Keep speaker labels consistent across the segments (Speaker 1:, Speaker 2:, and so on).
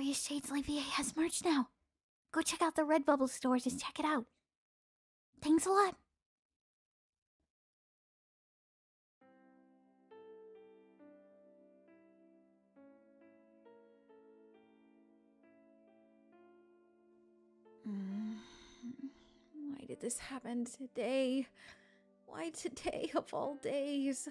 Speaker 1: Aryashadeslay VA has merch now. Go check out the Redbubble store, just check it out. Thanks a lot.
Speaker 2: Mm. Why did this happen today? Why today of all days?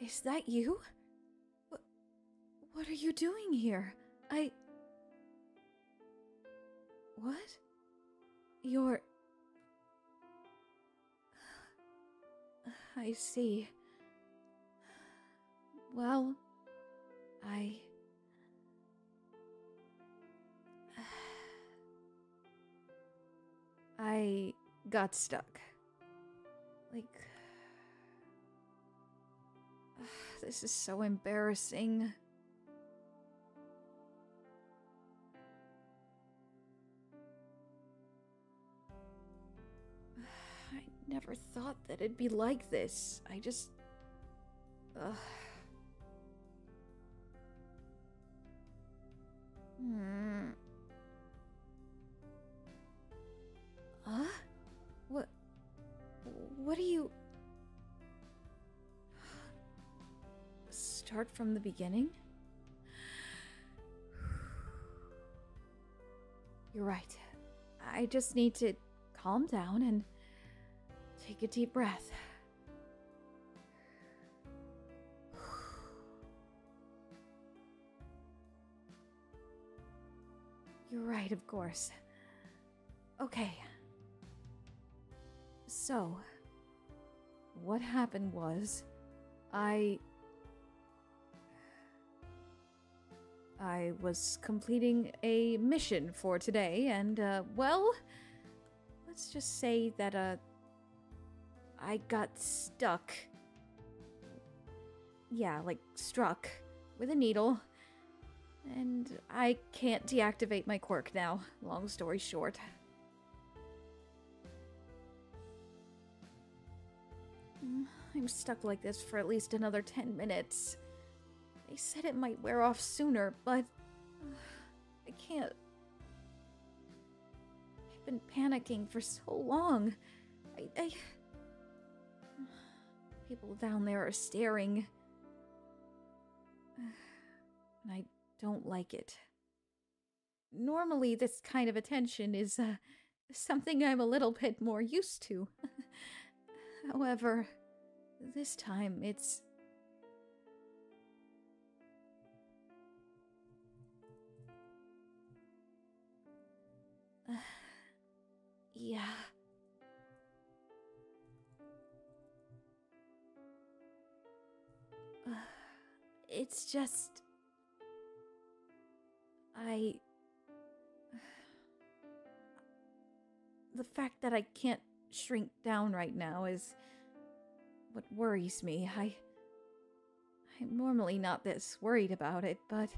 Speaker 2: Is that you? What, what are you doing here? I. What? You're. I see. Well, I. I got stuck. Like. This is so embarrassing. I never thought that it'd be like this. I just. Ugh. Hmm. Start from the beginning? You're right. I just need to calm down and take a deep breath. You're right, of course. Okay. So, what happened was, I. I was completing a mission for today, and, uh, well, let's just say that, uh, I got stuck. Yeah, like struck with a needle. And I can't deactivate my quirk now, long story short. Mm, I'm stuck like this for at least another 10 minutes. They said it might wear off sooner, but uh, I can't. I've been panicking for so long. I, I. People down there are staring. And I don't like it. Normally, this kind of attention is uh, something I'm a little bit more used to. However, this time it's. Yeah. It's just. I. The fact that I can't shrink down right now is what worries me. I. I'm normally not this worried about it, but.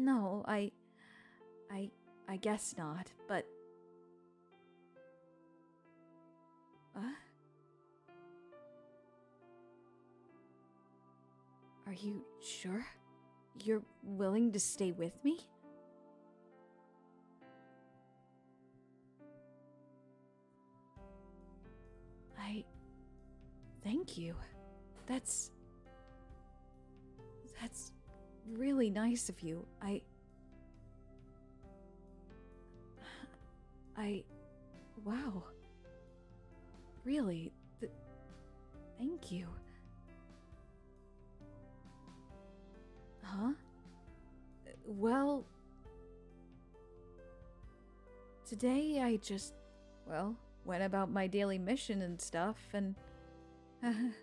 Speaker 2: No, I. I. I guess not, but. Uh? Are you sure? You're willing to stay with me? I. Thank you. That's. That's really nice of you. I. I. Wow. Really? Th- thank you. Huh? Well. Today I just. Well, went about my daily mission and stuff, and.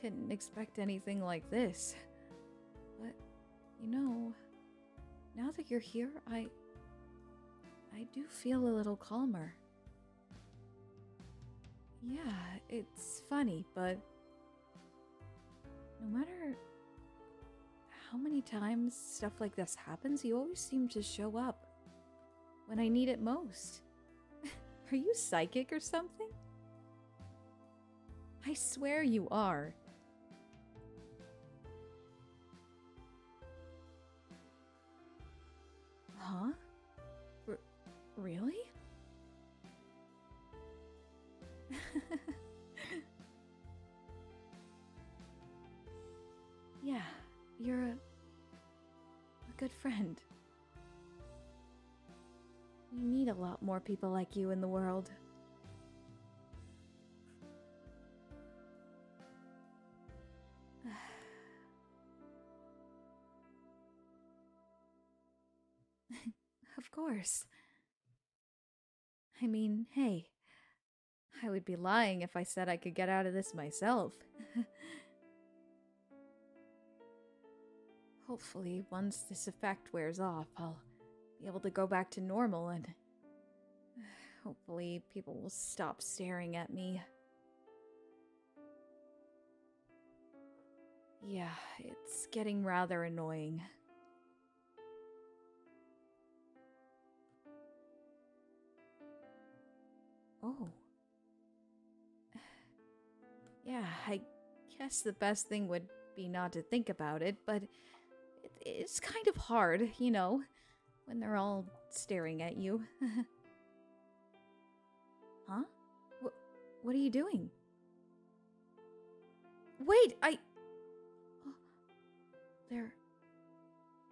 Speaker 2: didn't expect anything like this. You know, now that you're here, I. I do feel a little calmer. Yeah, it's funny, but no matter how many times stuff like this happens, you always seem to show up when I need it most. are you psychic or something? I swear you are. Huh? R really? yeah, you're a, a good friend. We need a lot more people like you in the world. Course. I mean, hey, I would be lying if I said I could get out of this myself. Hopefully, once this effect wears off, I'll be able to go back to normal and hopefully people will stop staring at me. Yeah, it's getting rather annoying. Oh. Yeah, I guess the best thing would be not to think about it, but it, it's kind of hard, you know, when they're all staring at you. huh? What, what are you doing? Wait, I... They're...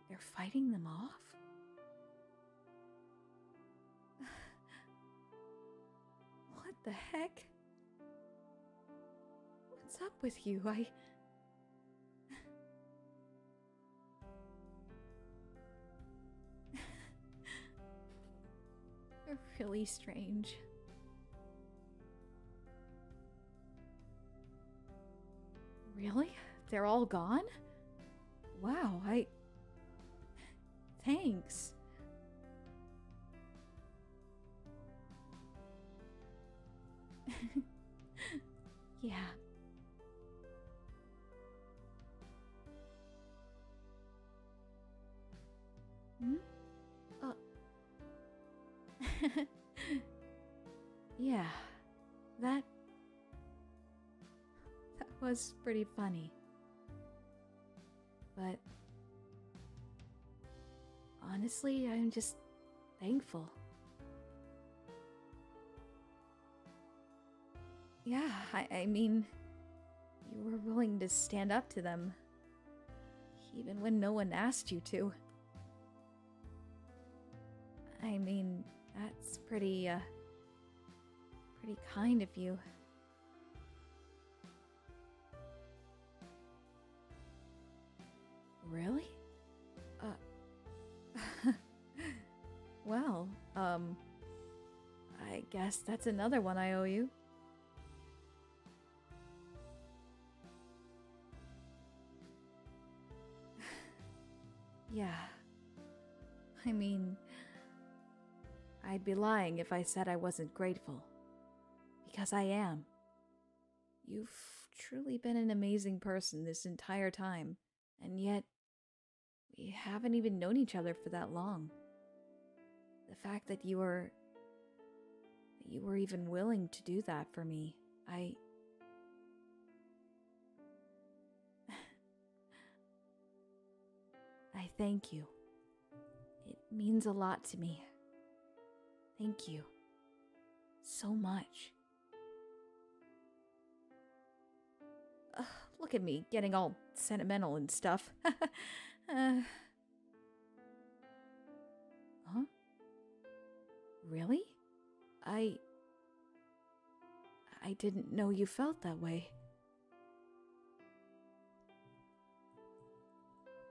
Speaker 2: They're fighting them off? The heck? What's up with you? I. You're really strange. Really? They're all gone? Wow, I. Thanks. yeah. Hmm? Uh. yeah. That. That was pretty funny. But. Honestly, I'm just thankful. Yeah, I, I mean, you were willing to stand up to them, even when no one asked you to. I mean, that's pretty, uh, pretty kind of you. Really? Uh, well, um, I guess that's another one I owe you. Yeah. I mean, I'd be lying if I said I wasn't grateful. Because I am. You've truly been an amazing person this entire time, and yet we haven't even known each other for that long. The fact that you were. that you were even willing to do that for me, I. thank you. It means a lot to me. Thank you. So much. Look at me, getting all sentimental and stuff. uh, huh? Really? I. I didn't know you felt that way.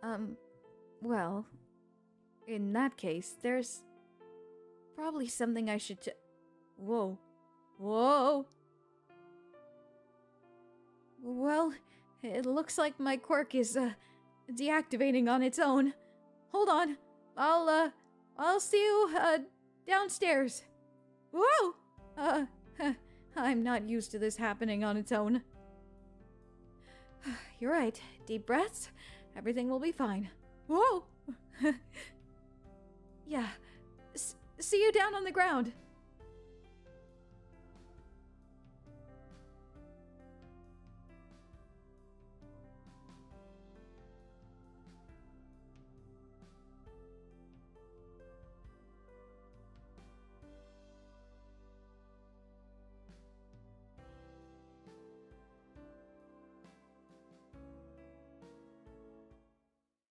Speaker 2: Um, well, in that case, there's probably something I should. Whoa. Whoa. Well, it looks like my quirk is, uh, deactivating on its own. Hold on. I'll, uh, I'll see you, uh, downstairs. Whoa! Uh, I'm not used to this happening on its own. You're right. Deep breaths Everything will be fine. Whoa! yeah. S- see you down on the ground.